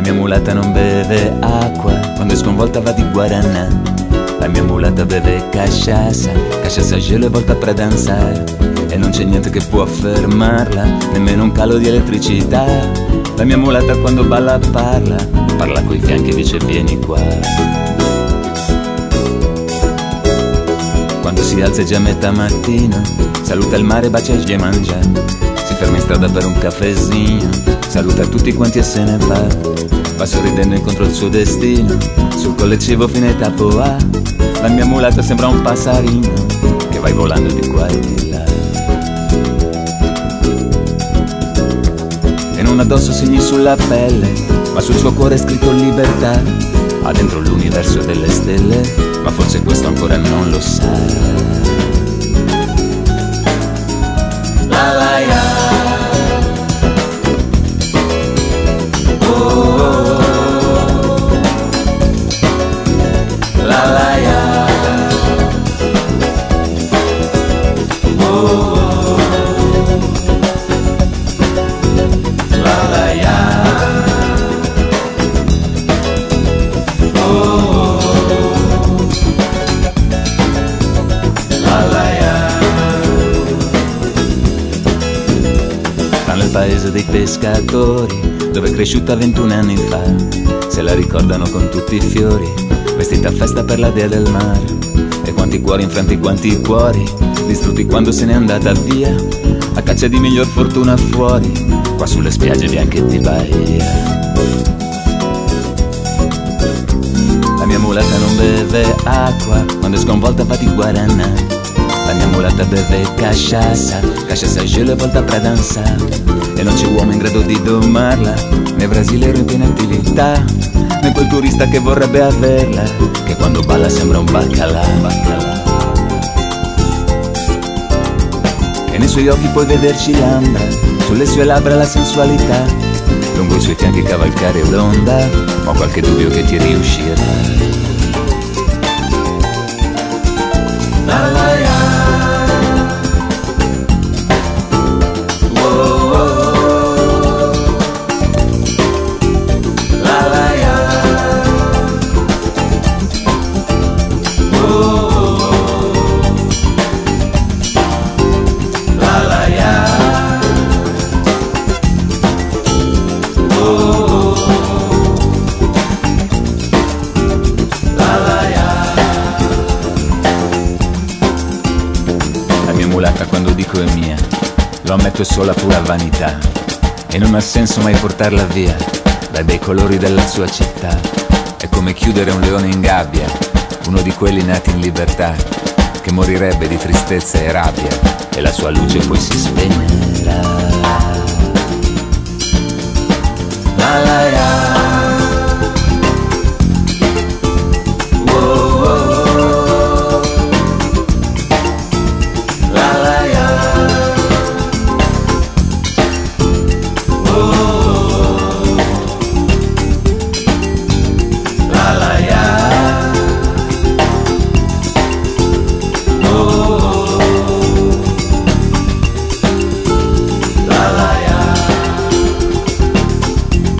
mia mulata non beve acqua, quando è sconvolta va di guaranà. La mia mulata beve cachaça, cachaça gelo e volta per danzare. E non c'è niente che può fermarla, nemmeno un calo di elettricità. La mia mulata quando balla parla, parla coi fianchi e dice vieni qua. Quando si alza è già metà mattino, saluta il mare, bacia e mangia. Si ferma in strada per un caffezzino, saluta tutti quanti e se ne va. Va sorridendo incontro il suo destino, sul collettivo fine tapo A. La mia mulata sembra un passarino, che vai volando di qua e di là. E non addosso segni sulla pelle, ma sul suo cuore è scritto libertà. Ha dentro l'universo delle stelle, ma forse questo ancora non lo sa. Nel paese dei pescatori, dove è cresciuta 21 anni fa. Se la ricordano con tutti i fiori, vestita a festa per la dea del mare. E quanti cuori infranti, quanti cuori, distrutti quando se n'è andata via. A caccia di miglior fortuna fuori, qua sulle spiagge bianche di Bahia. La mia mulata non beve acqua, quando è sconvolta va di guaranà. Mulata beve cachaça gelo e volta pra danzare. E non c'è uomo in grado di domarla, né brasilero in piena attività, né quel turista che vorrebbe averla, che quando balla sembra un baccalà. baccalà. E nei suoi occhi puoi vederci l'ambra, sulle sue labbra la sensualità, lungo i suoi fianchi cavalcare l'onda, ho qualche dubbio che ti riuscirà. Quando dico è mia, lo ammetto è sola pura vanità. E non ha senso mai portarla via dai bei colori della sua città. È come chiudere un leone in gabbia, uno di quelli nati in libertà, che morirebbe di tristezza e rabbia, e la sua luce poi si spegnerà. La la ya.